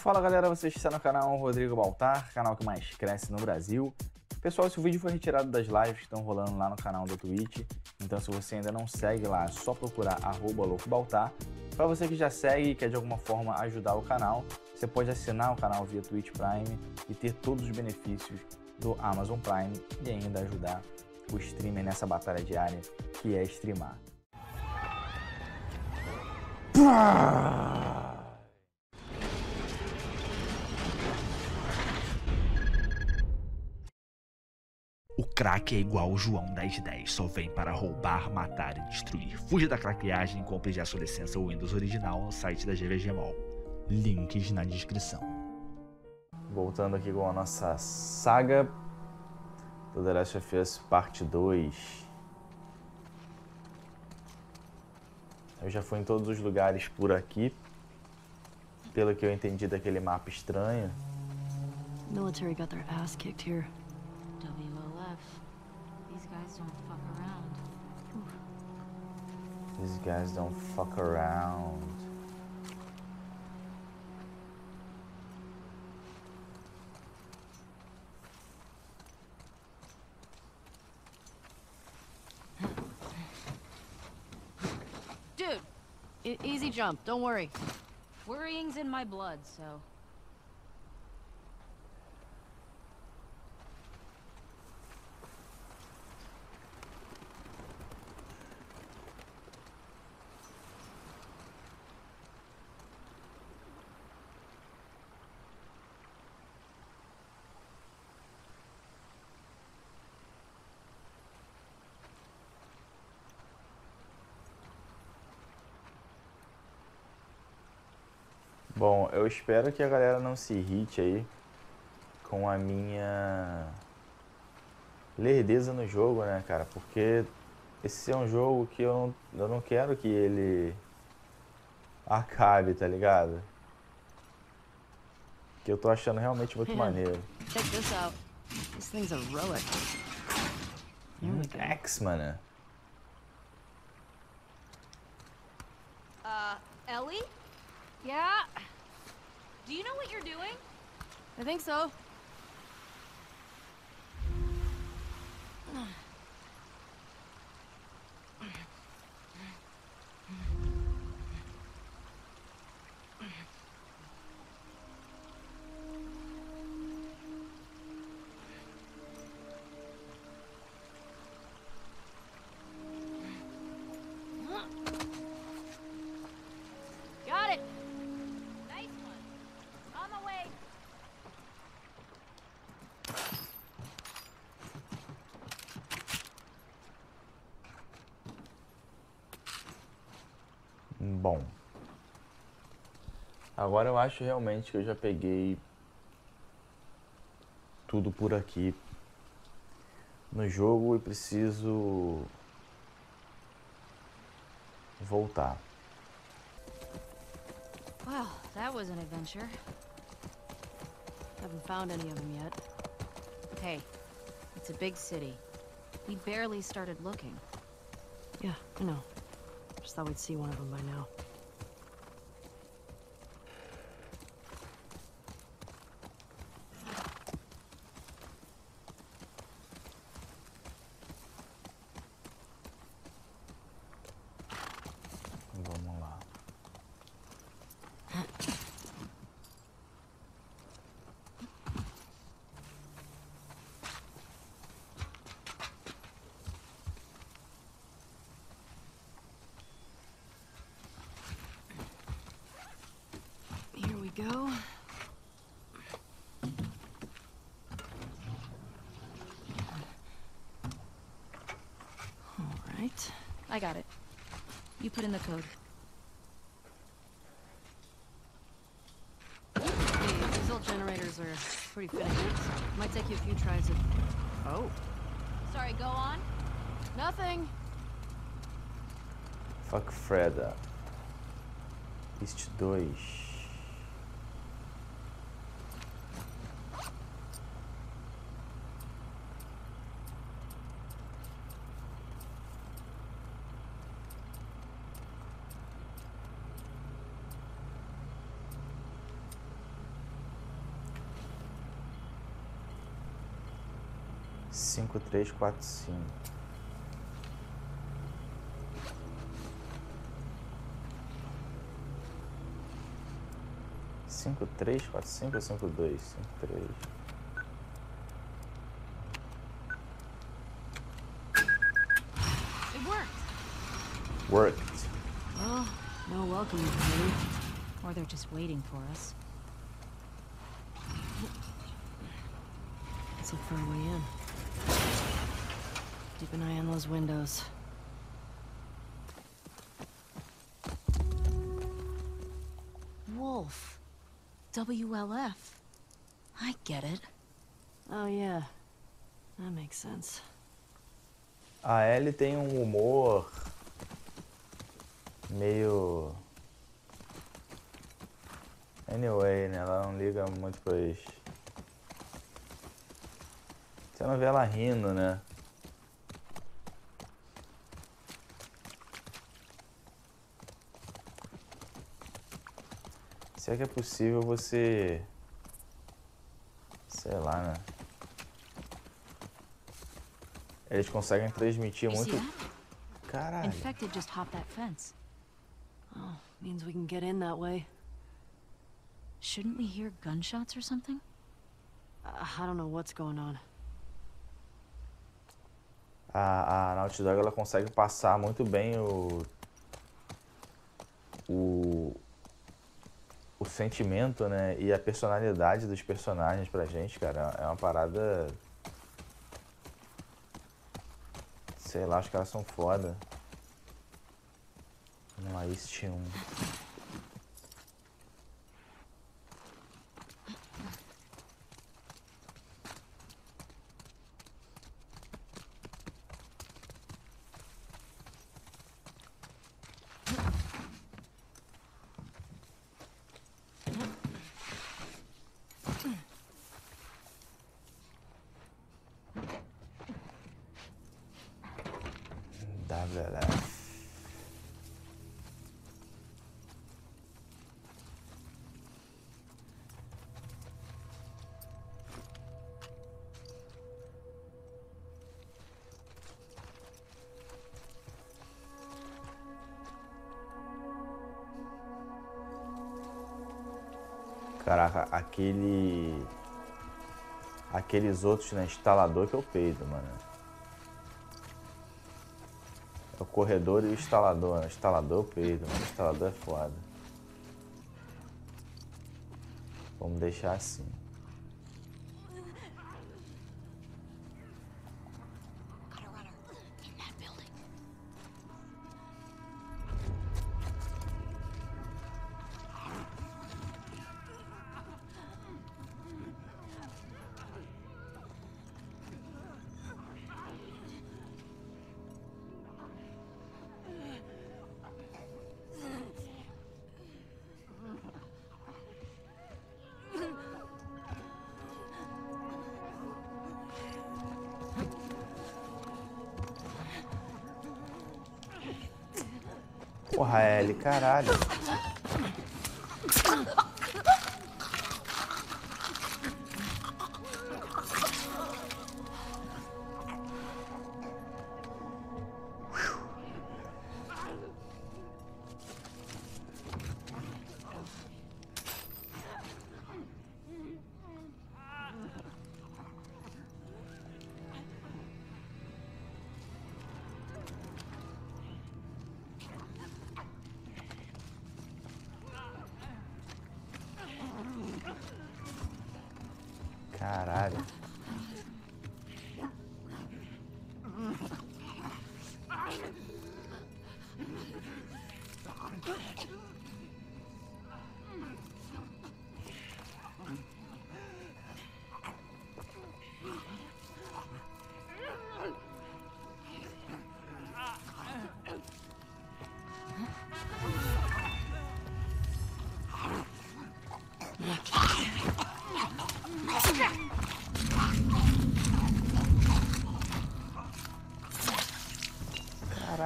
Fala galera, você está no canal Rodrigo Baltar, canal que mais cresce no Brasil. Pessoal, esse vídeo foi retirado das lives que estão rolando lá no canal do Twitch, então se você ainda não segue lá, é só procurar loucobaltar. Para você que já segue e quer de alguma forma ajudar o canal, você pode assinar o canal via Twitch Prime e ter todos os benefícios do Amazon Prime e ainda ajudar o streamer nessa batalha diária que é streamar. O crack é igual o João 1010, só vem para roubar, matar e destruir. Fuja da craqueagem e compre já sua licença Windows original no site da GVG Mall. Links na descrição. Voltando aqui com a nossa saga do The Last of Us Parte 2. Eu já fui em todos os lugares por aqui, pelo que eu entendi daquele mapa estranho. Military got their ass kicked here. WLF. These guys don't fuck around. These guys don't fuck around. Dude, e- easy jump. Don't worry. Worrying's in my blood, so. Espero que a galera não se irrite aí com a minha lerdeza no jogo, né, cara? Porque esse é um jogo que eu não, eu não quero que ele acabe, tá ligado? Que eu tô achando realmente muito maneiro. Check this out. This thing's a relic. Here we go. X, mano. Uh, Ellie? Yeah? Do you know what you're doing? I think so. Agora eu acho realmente que eu já peguei tudo por aqui no jogo e preciso voltar. Well, that was an adventure. Haven't found any of them yet. Hey, it's a big city. We barely started looking. Yeah, I know. Just thought we'd see one of them by now. I got it. You put in the code. Hey, these old generators are pretty finicky, so it might take you a few tries to... Oh, Sorry, go on. nothing. Fuck Freda. Este 2. Três, quatro, cinco. Cinco, três, quatro, cinco ou cinco, dois? Cinco, três. It worked. Worked. Well, no welcome committee. Or they're just waiting for us. For a way in. Keep an eye on those windows. Wolf. WLF. I get it. Oh, yeah. That makes sense. A Ellie tem um humor meio. Anyway, né? Ela não liga muito pros. Você não vê ela rindo, né? Se é que é possível você. Sei lá, né? Eles conseguem transmitir muito. Caralho. Infected just hopped that fence. Oh, means we can get in that way. Shouldn't we hear gunshots or something? Uh, I don't know what's going on. A, a Naughty Dog ela consegue passar muito bem o, sentimento, né? E a personalidade dos personagens pra gente, cara. É uma parada. Sei lá, os caras são foda. Vamos lá, East 1. Aquele. Aqueles outros na instalador que eu peido, mano. É o corredor e o instalador. O instalador eu peido, mano. Instalador é foda. Vamos deixar assim. Porra, caralho. Caralho.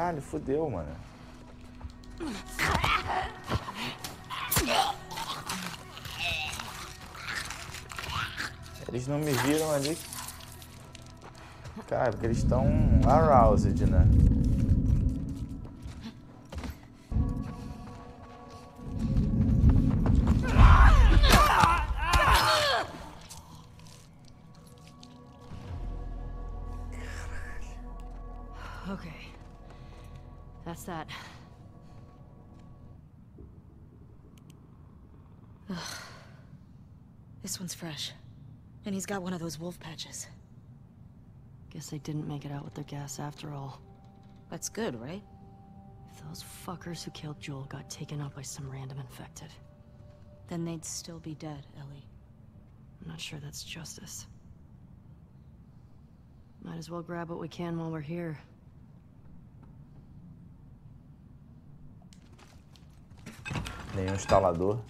Caralho, fudeu, mano. Eles não me viram ali. Cara, porque eles estão aroused, né? That. This one's fresh. And he's got one of those wolf patches. Guess they didn't make it out with their gas after all. That's good, right? If those fuckers who killed Joel got taken out by some random infected, Then they'd still be dead, Ellie. I'm not sure that's justice. Might as well grab what we can while we're here. Nenhum instalador.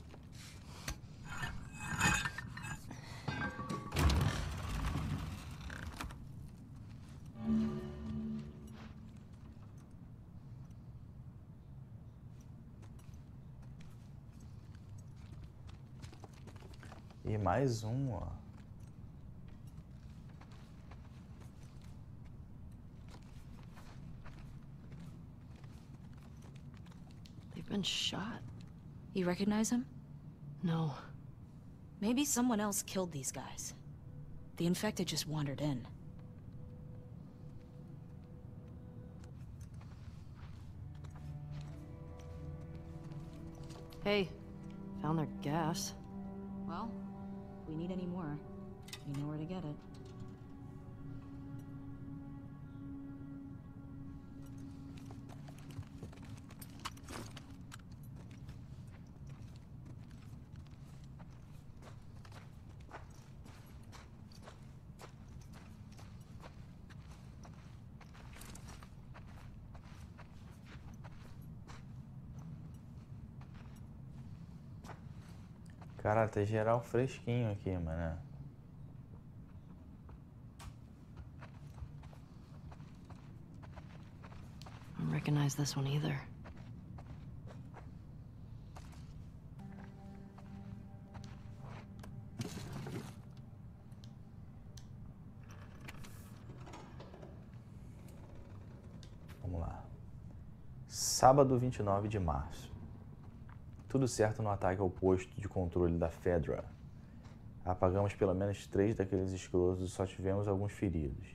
E mais um, ó. They've been shot. You recognize him? No. Maybe someone else killed these guys. The infected just wandered in. Hey, found their gas. Well, if we need any more, we know where to get it. Tá geral fresquinho aqui, mano. Don't recognize this one either. Vamos lá. Sábado 29 de março. Tudo certo no ataque ao posto de controle da Fedra. Apagamos pelo menos três daqueles escrotos e só tivemos alguns feridos.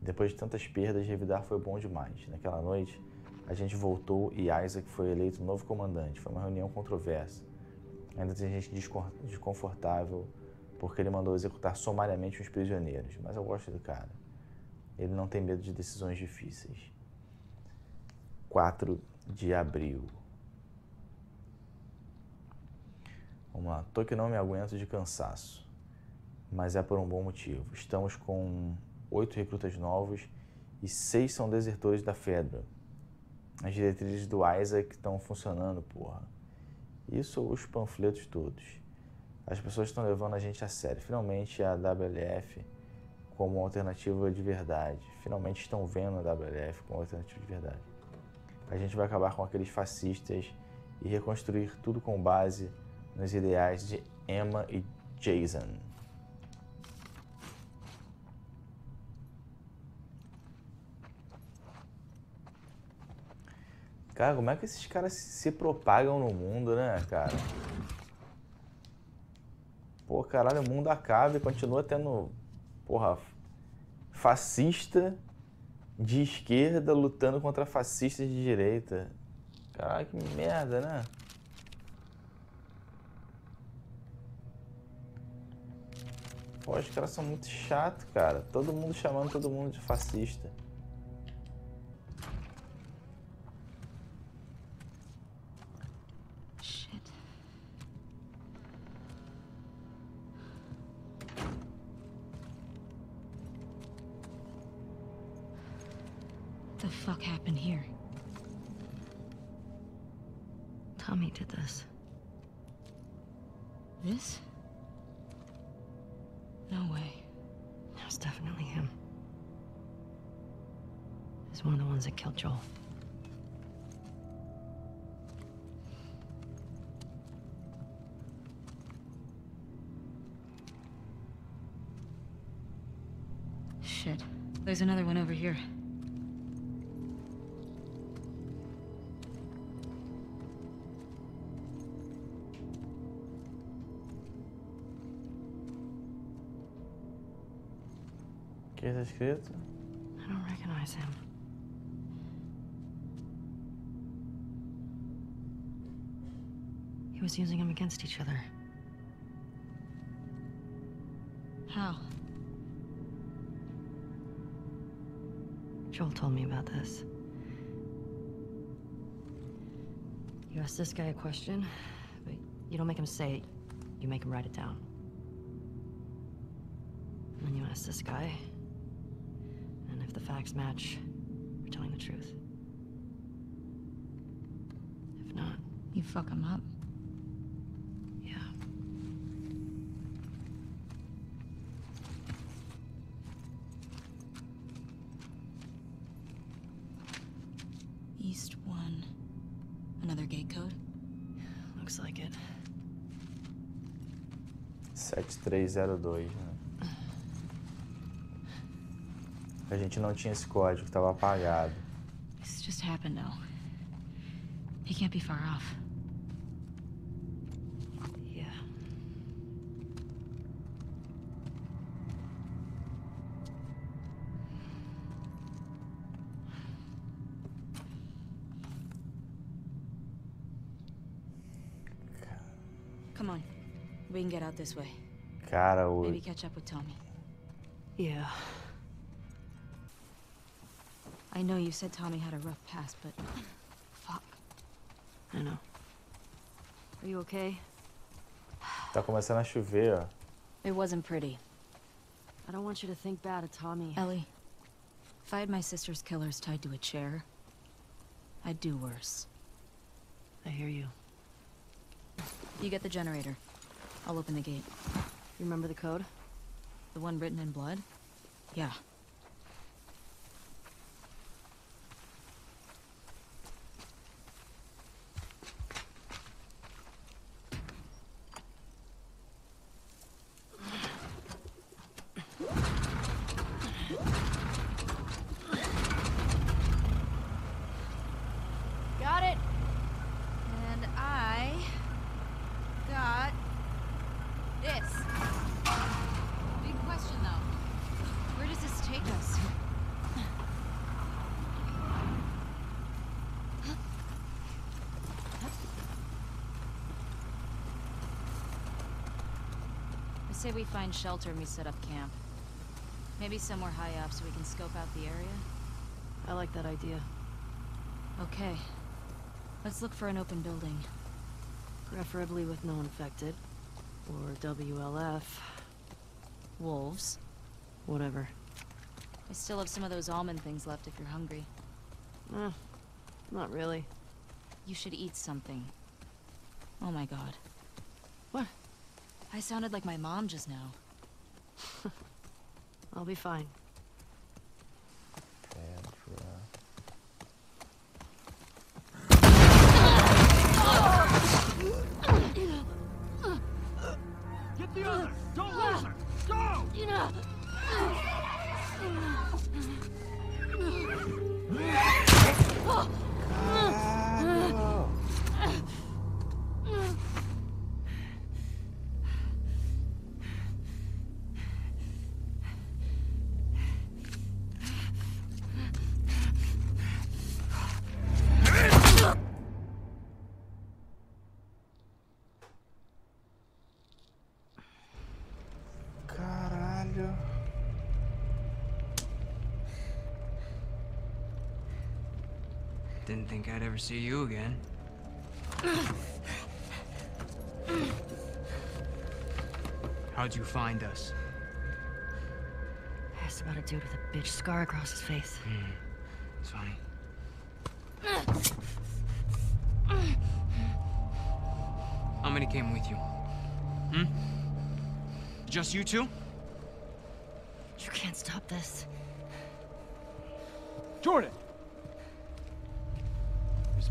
Depois de tantas perdas, revidar foi bom demais. Naquela noite, a gente voltou e Isaac foi eleito novo comandante. Foi uma reunião controversa. Ainda tem gente descon- desconfortável porque ele mandou executar sumariamente os prisioneiros. Mas eu gosto do cara. Ele não tem medo de decisões difíceis. 4 de abril. Vamos lá. Tô que não me aguento de cansaço. Mas é por um bom motivo. Estamos com oito recrutas novos e seis são desertores da Fedra. As diretrizes do Isaac estão funcionando, porra. Isso os panfletos todos. As pessoas estão levando a gente a sério. Finalmente a WLF como alternativa de verdade. Finalmente estão vendo a WLF como alternativa de verdade. A gente vai acabar com aqueles fascistas e reconstruir tudo com base nos ideais de Emma e Jason. Cara, como é que esses caras se propagam no mundo, né, cara? Pô, caralho, o mundo acaba e continua tendo, porra, fascista de esquerda lutando contra fascistas de direita. Caralho, que merda, né? Pô, os caras são muito chatos, cara. Todo mundo chamando todo mundo de fascista. There's another one over here. O que está escrito? I don't recognize him. He was using them against each other. Joel told me about this. You ask this guy a question, but you don't make him say it. You make him write it down. And then you ask this guy, and if the facts match, you're telling the truth. If not, You fuck him up. 7302, né? A gente não tinha esse código, estava apagado. This just happened now. He can't be far off. Yeah. Come on. We can get out this way. Cara, o. Maybe catch up with Tommy. Yeah. I know you said Tommy had a rough past, but... Fuck. I know. Are you okay? Tá começando a chover, ó. It wasn't pretty. I don't want you to think bad of Tommy. Ellie, if I had my sister's killers tied to a chair, I'd do worse. I hear you. You get the generator. I'll open the gate. You remember the code? The one written in blood? Yeah. Got it. And I got this. Big question though. Where does this take us? I say we find shelter and we set up camp. Maybe somewhere high up so we can scope out the area. I like that idea. Okay. Let's look for an open building. Preferably with no infected. Or WLF. Wolves. Whatever. I still have some of those almond things left if you're hungry. Eh, not really. You should eat something. Oh my god. What? I sounded like my mom just now. I'll be fine. Didn't think I'd ever see you again. How'd you find us? I Asked about a dude with a bitch scar across his face. It's fine. How many came with you? Hmm? Just you two? You can't stop this. Jordan!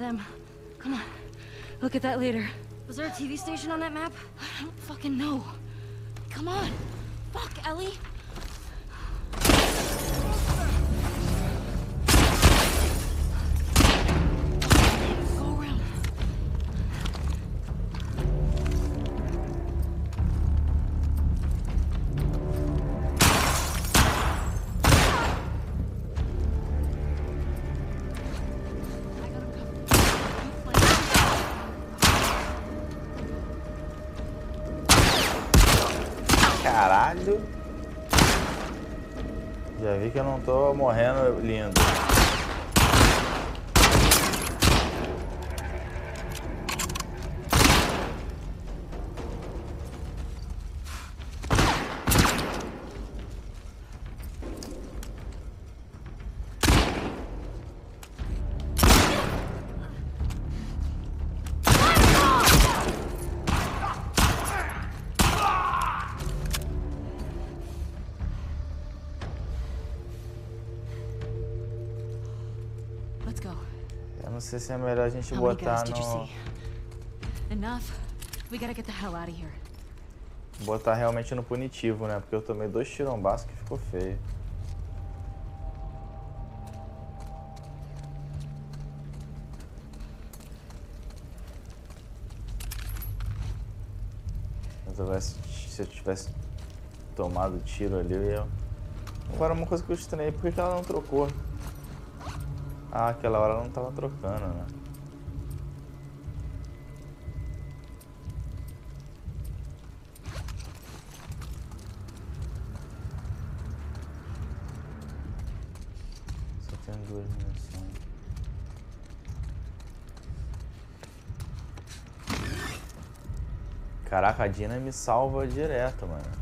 Them. Come on. Look at that later. Was there a TV station on that map? I don't fucking know. Caralho. Já vi que eu não tô morrendo lindo. Eu não sei se é melhor a gente botar no. Botar realmente no punitivo, né? Porque eu tomei dois tirombaços que ficou feio. Mas agora, se se eu tivesse tomado tiro ali, eu ia... Agora, uma coisa que eu estranhei, por que ela não trocou? Ah, aquela hora não tava trocando, né? Só tem duas munições. Caraca, a Dina me salva direto, mano.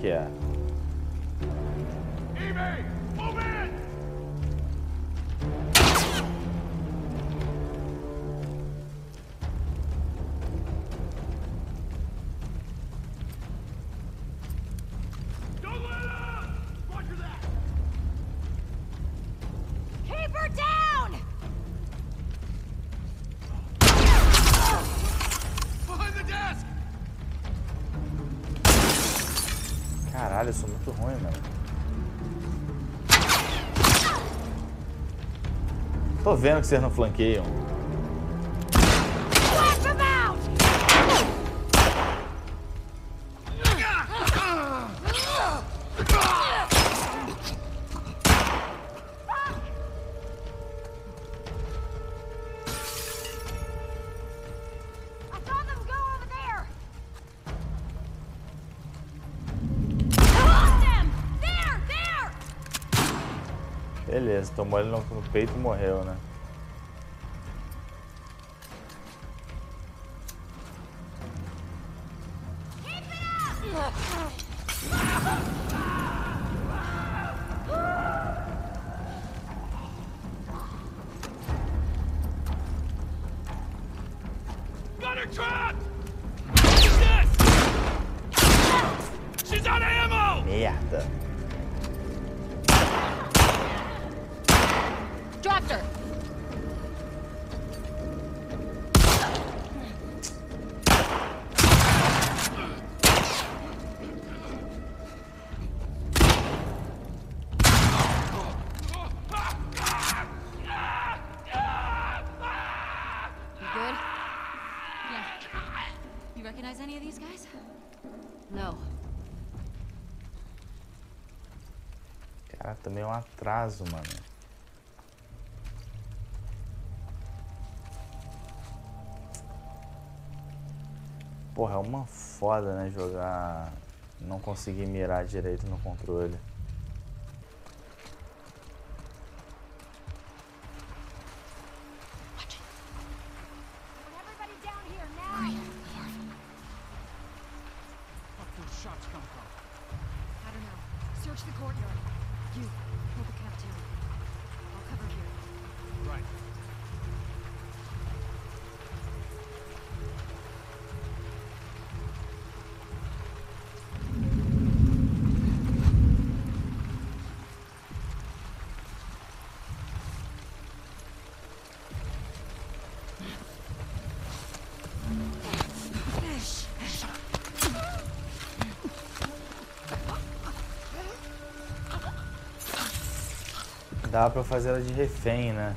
here. Caralho, eu sou muito ruim, mano. Tô vendo que vocês não flanqueiam. Peito morreu, né? Atraso, mano. Porra, é uma foda, né? Jogar. Não conseguir mirar direito no controle. Fuck those shots come from? I don't know. Search the courtyard. You, hold the cafeteria. I'll cover here. Right. Dá pra fazer ela de refém, né?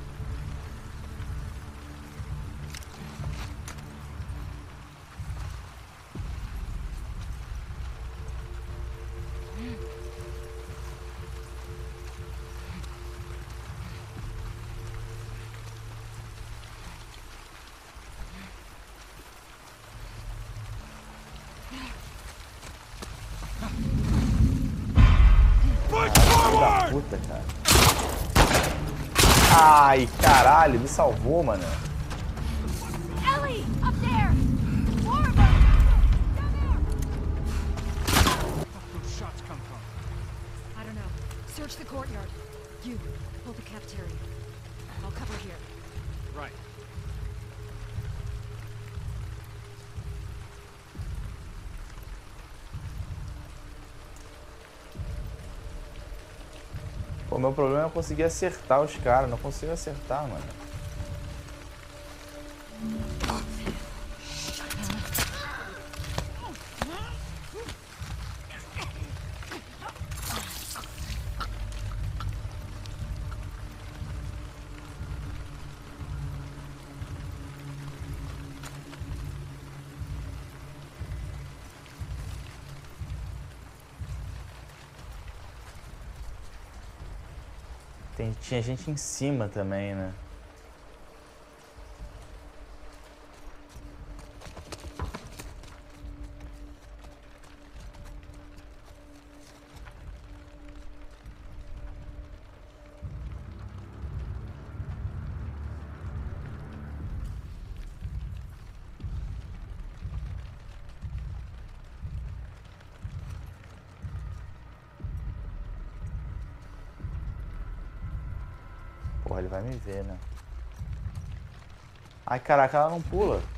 Caralho, me salvou, mano. Meu problema é eu conseguir acertar os caras. Não consigo acertar, mano. Tem, tinha gente em cima também, né? Né? Ai, caraca, ela não pula.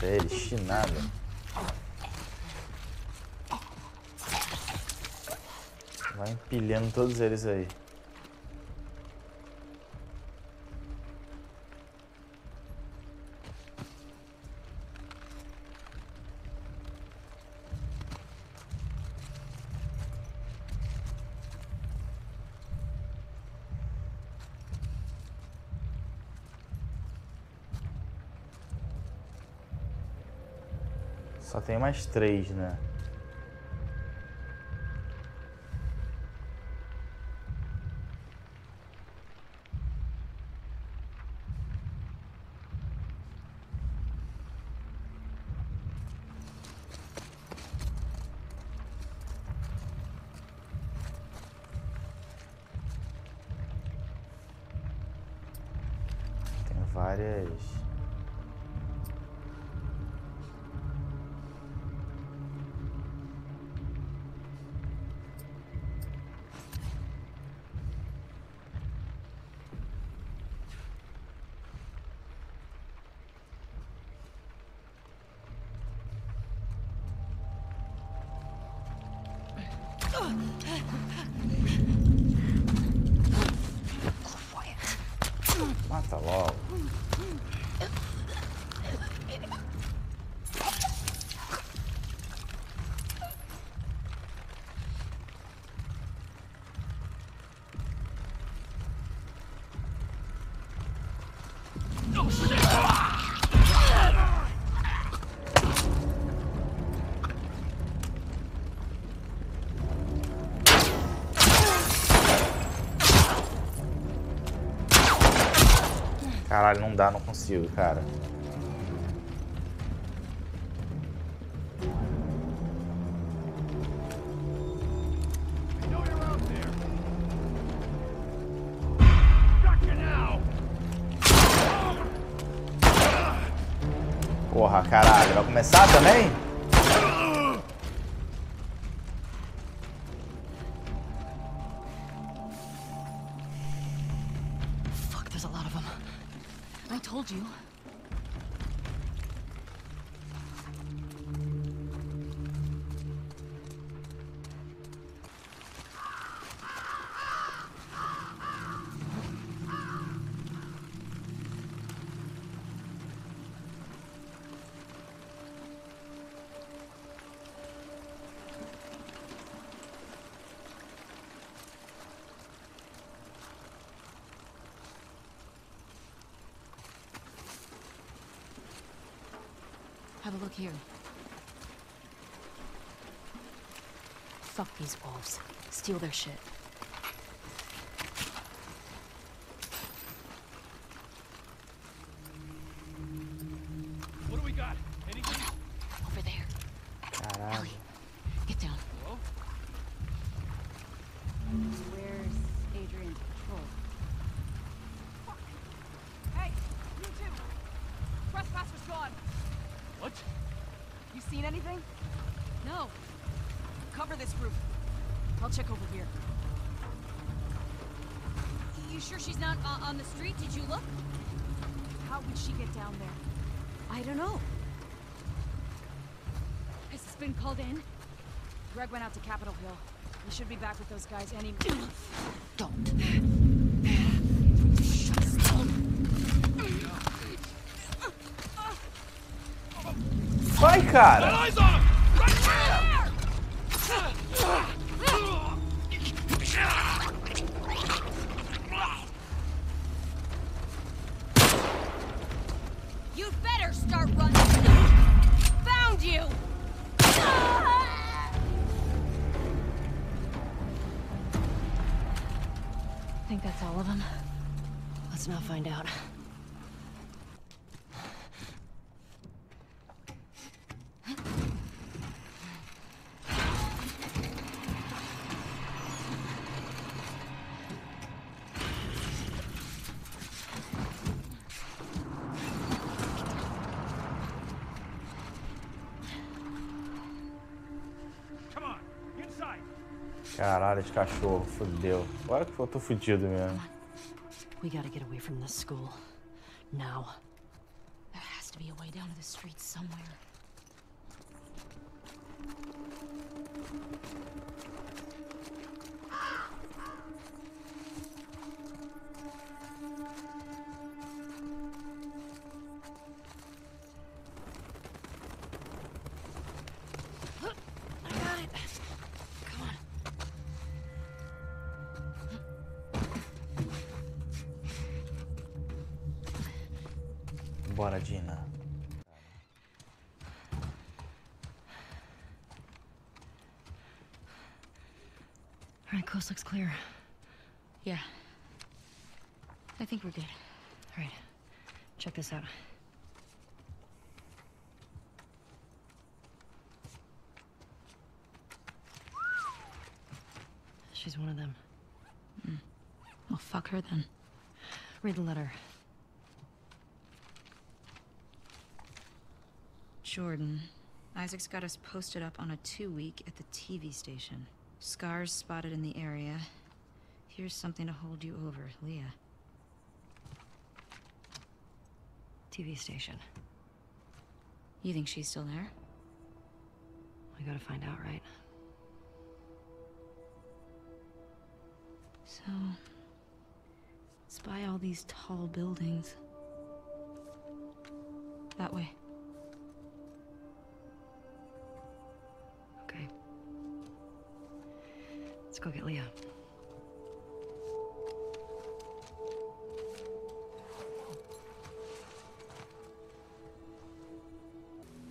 Mata ele, chinada. Vai empilhando todos eles aí. Só tem mais três, né? Caralho, não dá, não consigo, cara. Porra, caralho, vai começar também? Told you. Have a look here. Fuck these wolves. Steal their shit. Down there? I don't know. Has this been called in? Greg went out to Capitol Hill. He should be back with those guys any. Don't. Vai, cara! I think that's all of them? Let's not find out. Esse cachorro, fudeu. Agora que eu tô fudido mesmo. We gotta get away from this school. Now. There has to be a way down to the streets somewhere. Coast looks clear. Yeah. I think we're good. All right, check this out. She's one of them. Hmm. Well, fuck her then. Read the letter. Jordan. Isaac's got us posted up on a two-week at the TV station. Scars spotted in the area. Here's something to hold you over, Leah. TV station. You think she's still there? We gotta find out, right? So... It's by all these tall buildings. That way. Let's go get Leah.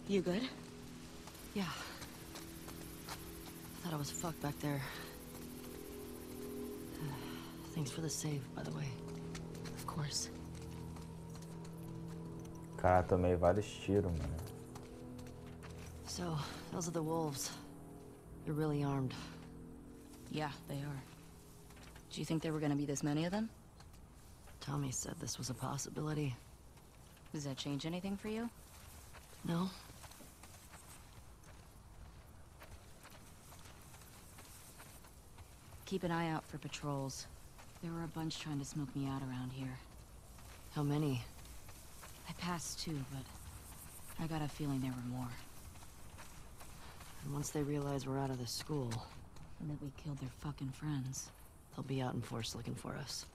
You good? Yeah. I thought I was fucked back there. Thanks for the save, by the way. Of course. Cara, tomei vários tiros, mano. So, those are the wolves. They're really armed. Yeah, they are. Do you think there were gonna be this many of them? Tommy said this was a possibility. Does that change anything for you? No? Keep an eye out for patrols. There were a bunch trying to smoke me out around here. How many? I passed two, but I got a feeling there were more. And once they realize we're out of the school, And that we killed their fucking friends. they'll be out in force looking for us.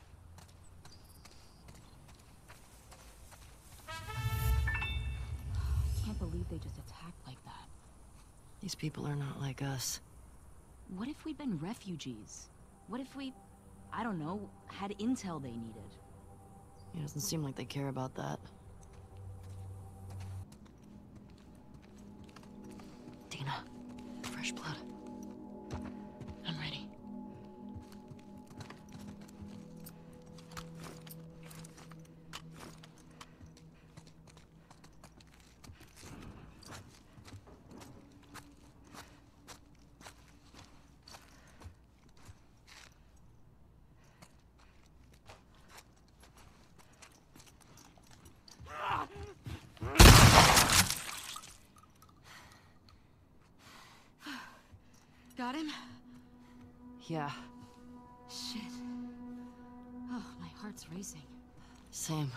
Can't believe they just attacked like that. These people are not like us. What if we'd been refugees? What if we, I don't know, had intel they needed? It doesn't seem like they care about that. Yeah. Shit. Oh, my heart's racing. Same.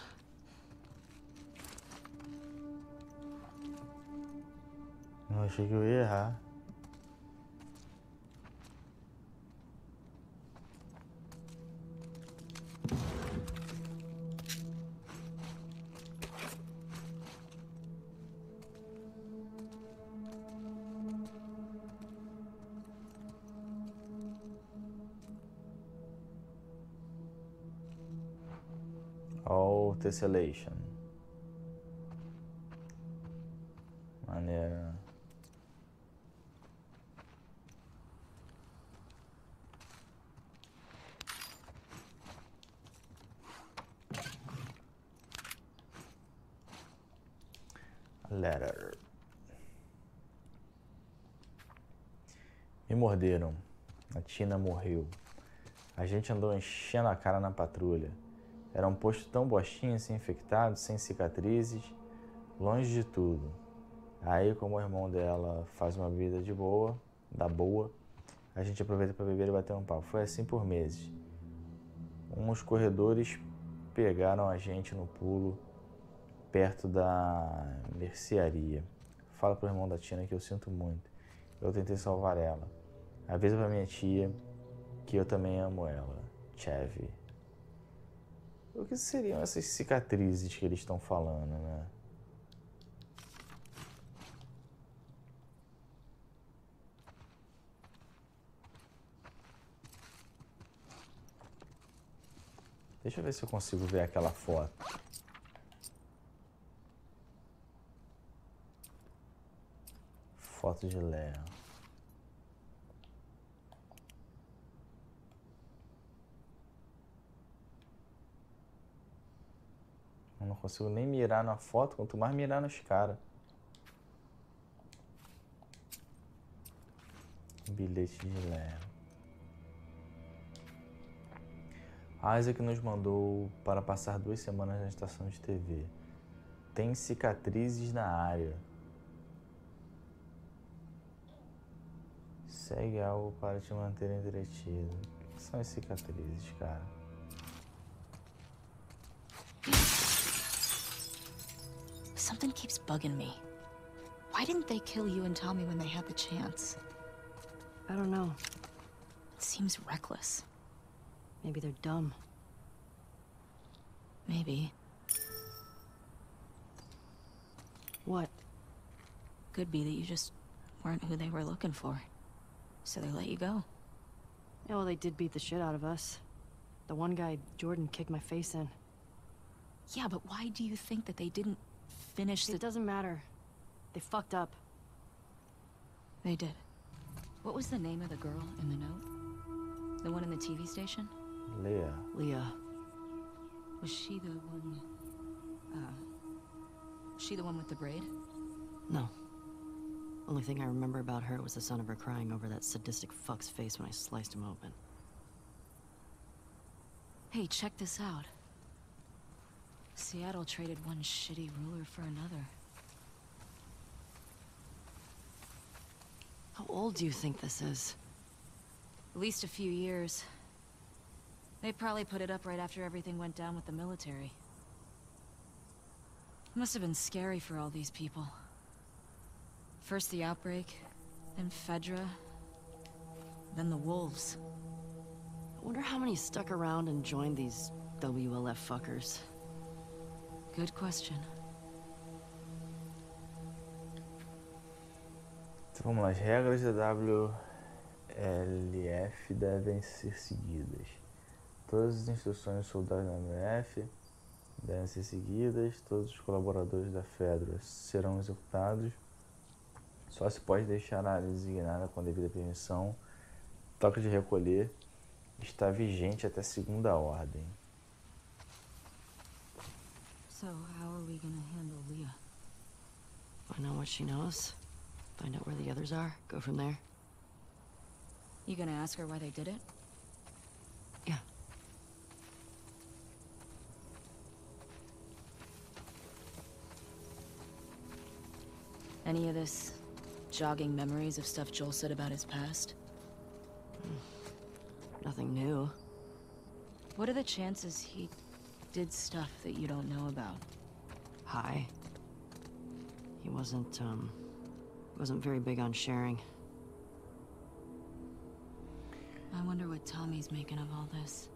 No, she grew here, huh? Tessellation. Maneiro. Letter. Me morderam. A Tina morreu. A gente andou enchendo a cara na patrulha. Era um posto tão bostinho, sem infectados, sem cicatrizes, longe de tudo. Aí, como o irmão dela faz uma vida de boa, da boa, a gente aproveita para beber e bater um papo. Foi assim por meses. Uns corredores pegaram a gente no pulo, perto da mercearia. Fala pro irmão da Tina que eu sinto muito. Eu tentei salvar ela. Avisa pra minha tia que eu também amo ela. Chevy. O que seriam essas cicatrizes que eles estão falando, né? Deixa eu ver se eu consigo ver aquela foto. Foto de Léo. Consigo nem mirar na foto, quanto mais mirar nos caras. Bilhete de Léo. Isaac nos mandou para passar duas semanas na estação de TV. Tem cicatrizes na área. Segue algo para te manter entretido. O que são as cicatrizes, cara? Something keeps bugging me. Why didn't they kill you and Tommy when they had the chance? I don't know. It seems reckless. Maybe they're dumb. Maybe. What? Could be that you just weren't who they were looking for. So they let you go. Yeah, well, they did beat the shit out of us. The one guy, Jordan, kicked my face in. Yeah, but why do you think that they didn't finish It doesn't matter. They fucked up. They did. What was the name of the girl in the note? The one in the TV station? Leah. Leah. Was she the one... Uh... Was she the one with the braid? No. Only thing I remember about her was the sound of her crying over that sadistic fuck's face when I sliced him open. Hey, check this out. Seattle traded one shitty ruler for another. How old do you think this is? At least a few years. They probably put it up right after everything went down with the military. It Must have been scary for all these people. First the outbreak, then Fedra, then the wolves. I wonder how many stuck around and joined these WLF fuckers. Good question. Então vamos lá, as regras da WLF devem ser seguidas. Todas as instruções dos soldados da WLF devem ser seguidas, todos os colaboradores da Fedra serão executados. Só se pode deixar a área designada com devida permissão. Toque de recolher está vigente até segunda ordem. So, how are we gonna handle Leah? Find out what she knows. Find out where the others are. Go from there. You gonna ask her why they did it? Yeah. Any of this jogging memories of stuff Joel said about his past? Hmm. Nothing new. What are the chances he did stuff that you don't know about? Hi. He wasn't, um... wasn't very big on sharing. I wonder what Tommy's making of all this.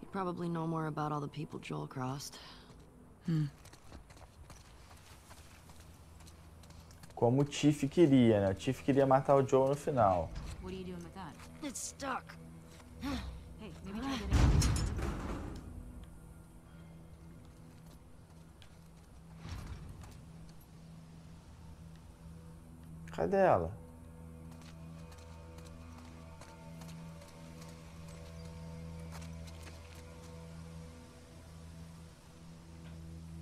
He'd probably know more about all the people Joel crossed. Hmm. Como o Tiff queria, né? O Tiff queria matar o Joe no final. What are you doing with that? It's stuck. Hey, maybe try getting Cadê ela?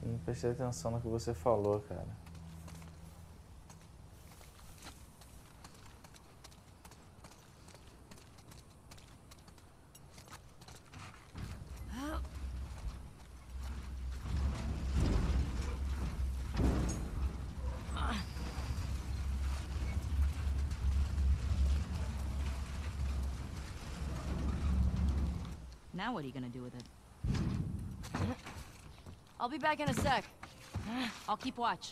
Não prestei atenção no que você falou, cara. Now what are you gonna do with it? I'll be back in a sec. I'll keep watch.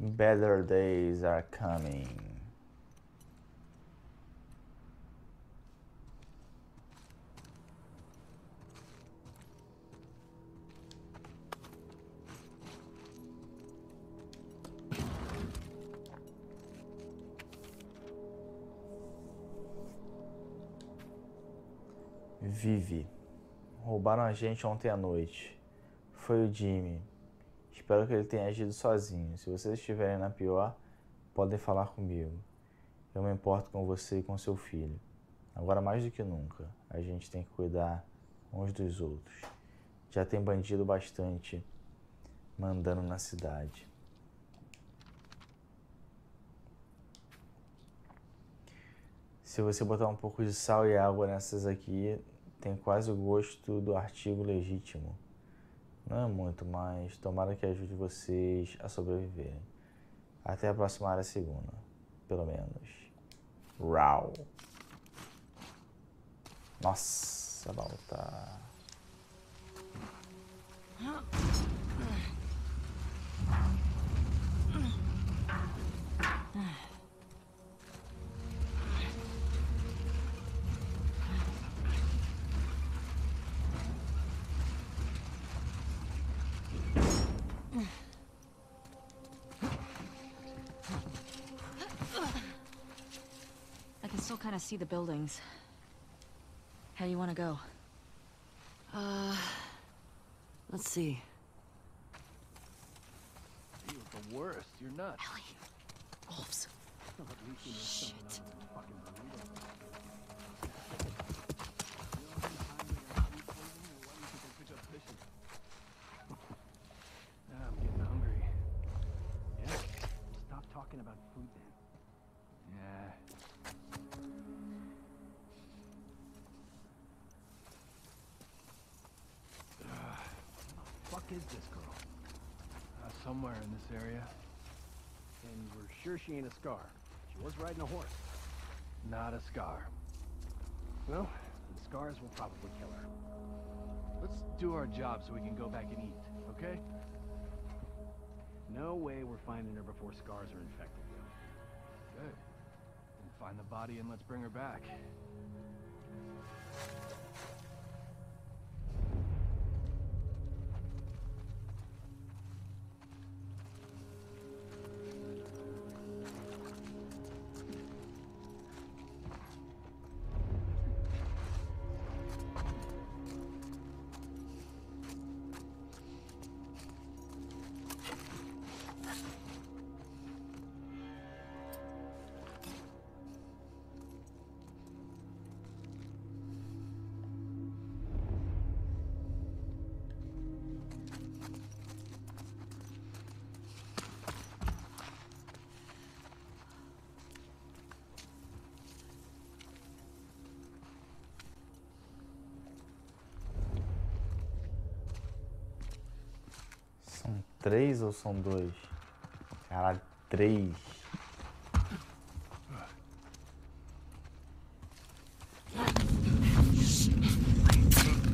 Better days are coming. Roubaram a gente ontem à noite. Foi o Jimmy. Espero que ele tenha agido sozinho. Se vocês estiverem na pior, podem falar comigo. Eu me importo com você e com seu filho. Agora mais do que nunca, a gente tem que cuidar uns dos outros. Já tem bandido bastante mandando na cidade. Se você botar um pouco de sal e água nessas aqui, tem quase o gosto do artigo legítimo. Não é muito, mas tomara que ajude vocês a sobreviverem. Até a próxima área segunda, pelo menos. Rau. Nossa, Baltar. Kind of see the buildings. How do you want to go? Uh, let's see. You're the worst. You're nuts. Wolves. Shit. Ah, I'm getting hungry. Yeah? Stop talking about food then. Yeah. Ah, fuck is this girl? Uh, somewhere in this area. And we're sure she ain't a scar. She was riding a horse. Not a scar. Well, the scars will probably kill her. Let's do our job so we can go back and eat, okay? No way we're finding her before scars are infected. Good. Then find the body and let's bring her back. Três ou são dois? Caralho, três.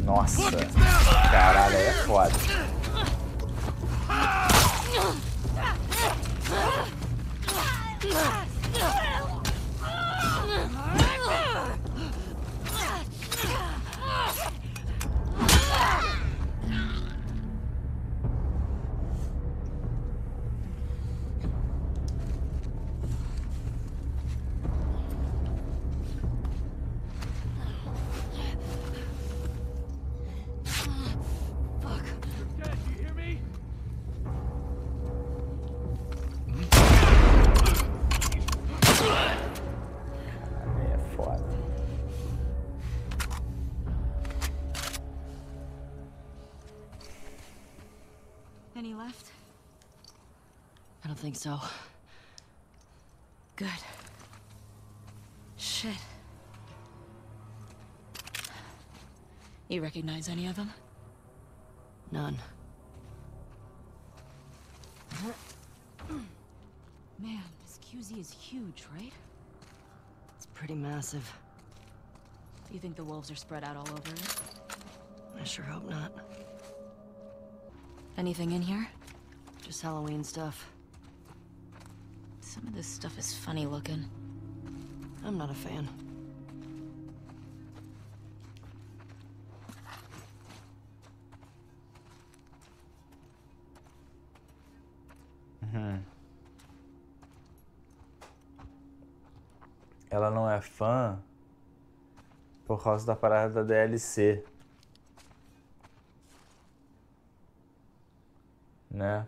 Nossa, caralho, aí é foda. Dad, think so. Good. Shit. You recognize any of them? None. Man, this QZ is huge, right? It's pretty massive. You think the wolves are spread out all over it? I sure hope not. Anything in here? Just Halloween stuff. Some of this stuff is funny looking. I'm not a fan. Uhum. Ela não é fã por causa da parada da DLC. Né?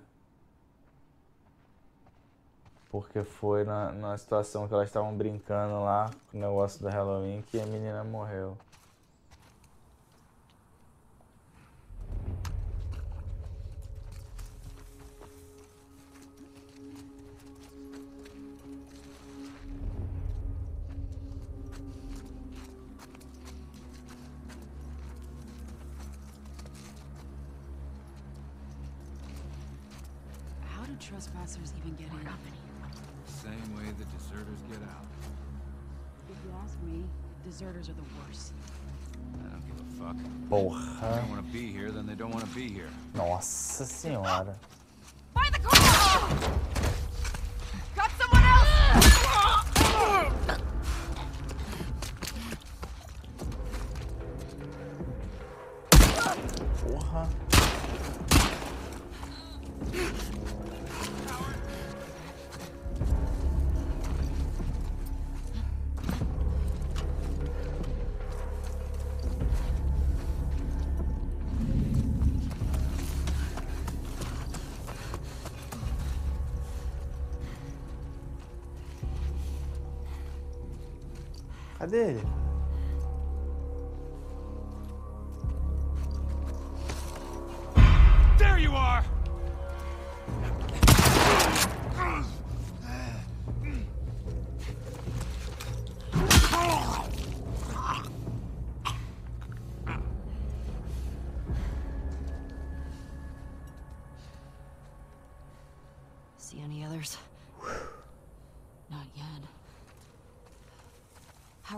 Porque foi na, na situação que elas estavam brincando lá com o negócio do Halloween que a menina morreu. Nossa senhora. değil.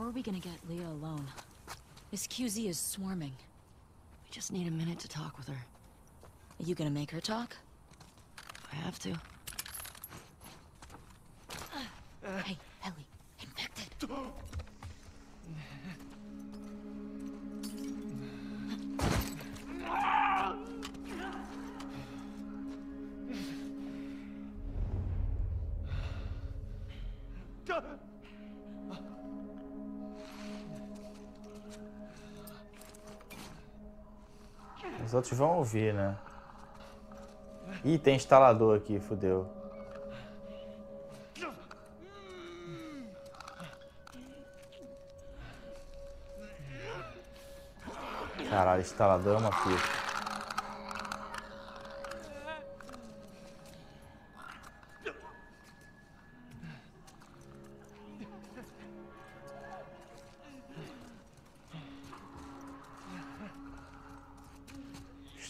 Are we gonna get Leah alone? This QZ is swarming. We just need a minute to talk with her. Are you gonna make her talk? I have to. Os outros vão ouvir, né? Ih, tem instalador aqui, fudeu. Caralho, instalador é uma.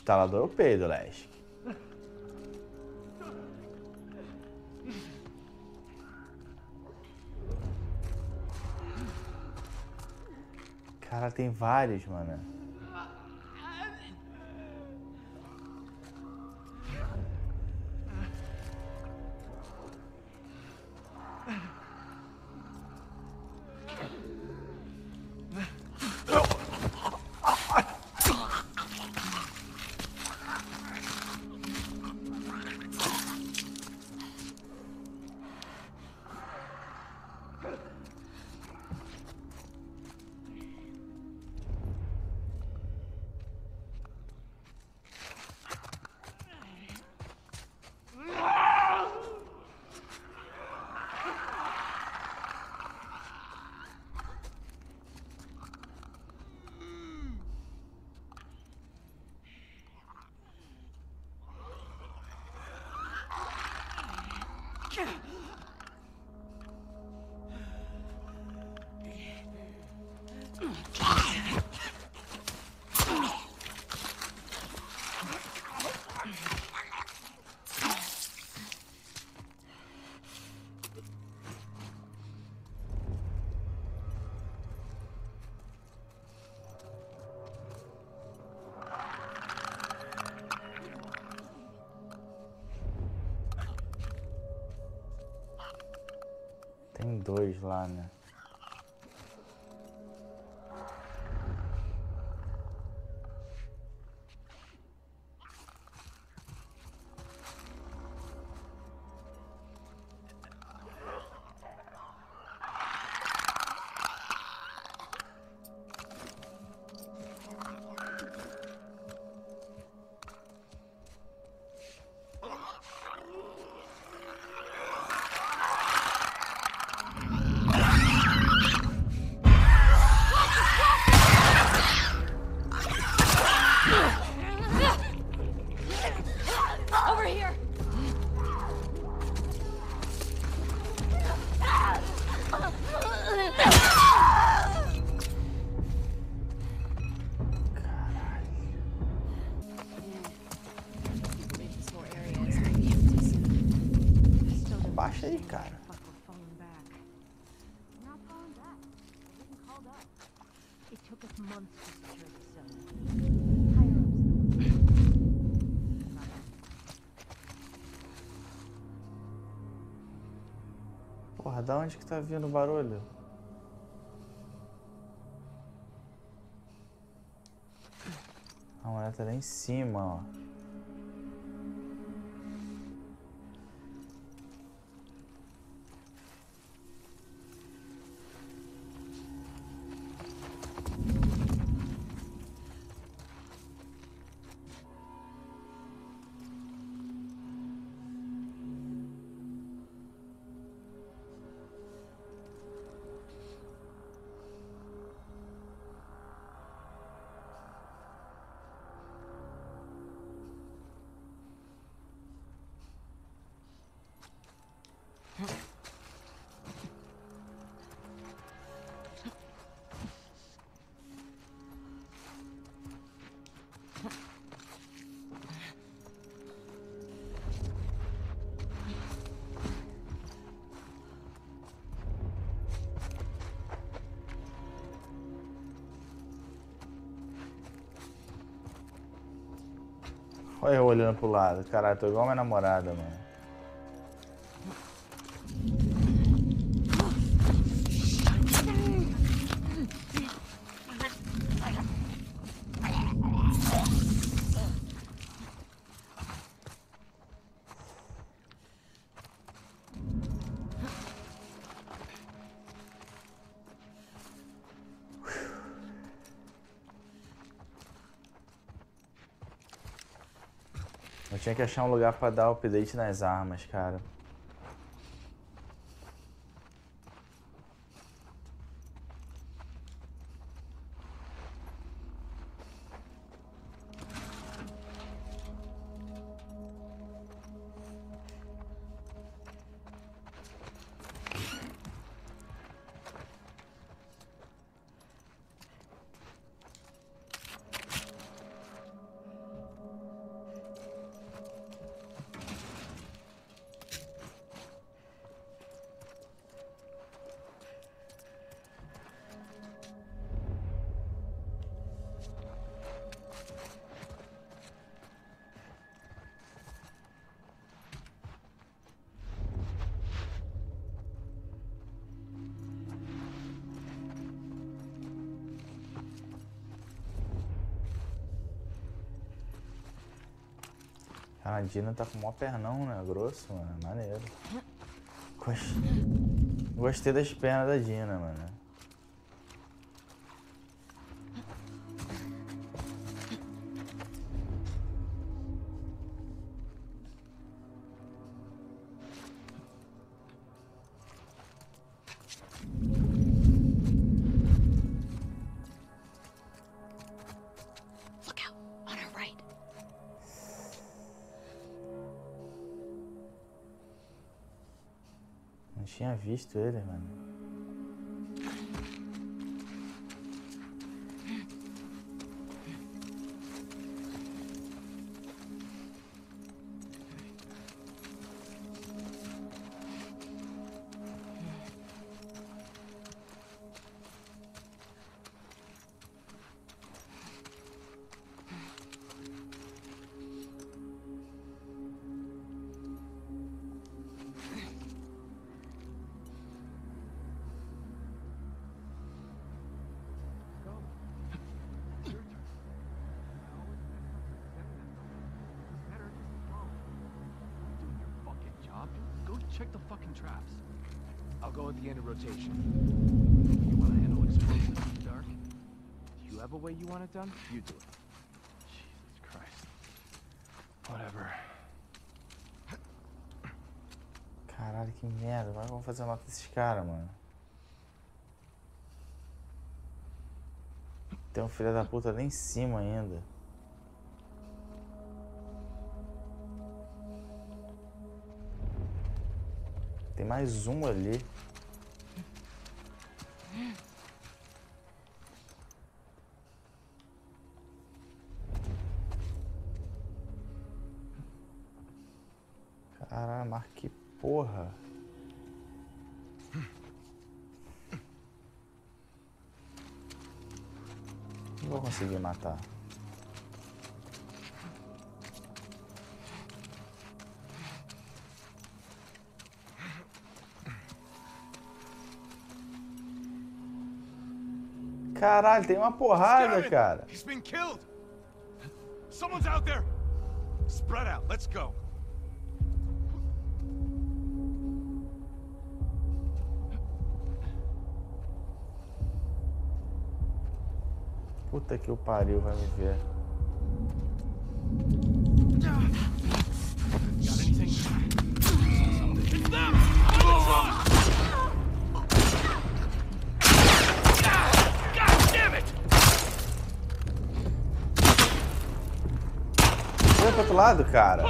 Instalador o peido, Lesk. Cara, tem vários, mano. Dois lá, né? Da onde que tá vindo o barulho? A mulher tá lá em cima, ó. Olha eu olhando pro lado. Caralho, tô igual minha namorada, mano. Tinha que achar um lugar pra dar update nas armas, cara. A Dina tá com o maior pernão, né? Grosso, mano. Maneiro. Gostei das pernas da Dina, mano. visto ele, mano. Done, you do it. Jesus Christ. Whatever. Caralho, que merda. Como é que eu vou fazer a nota desses caras, mano? Tem um filho da puta lá em cima ainda. Tem mais um ali. Caralho, mas que porra. Não vou conseguir matar. Caralho, tem uma porrada, cara. He's been killed. Someone's out there. Spread out. Let's go. Puta que o pariu, vai me ver. Foi pro outro lado, cara.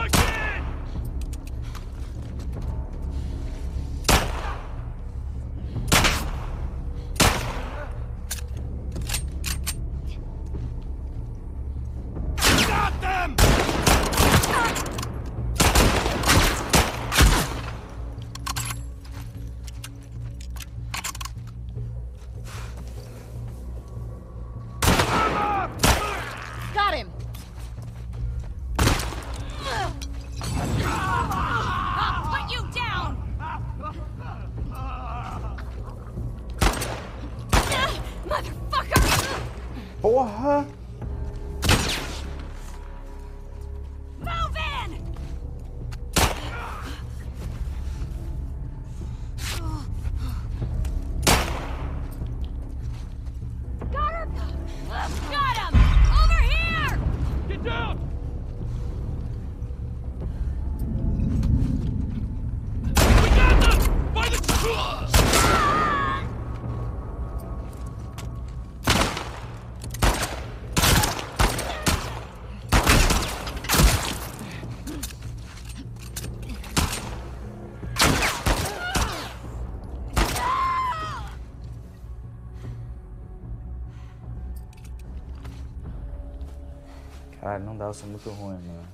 Caralho, não dá, eu sou muito ruim, mano.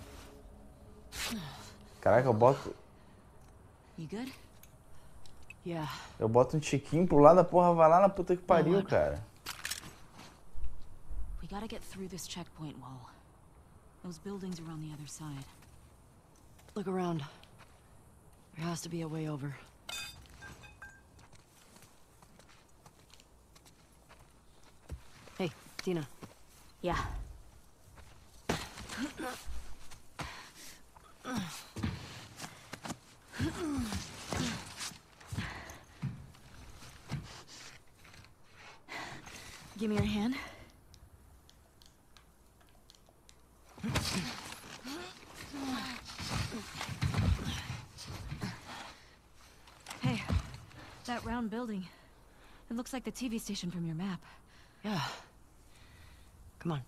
Caraca, eu boto. You good? Yeah. Eu boto um tiquinho pro lado, a porra vai lá na puta que pariu, cara. We gotta get through this checkpoint wall. Those buildings are on the other side. Look around. There has to be a way over. Hey, Tina. Yeah. Give me your hand. Hey, that round building. It looks like the TV station from your map. Yeah. Come on.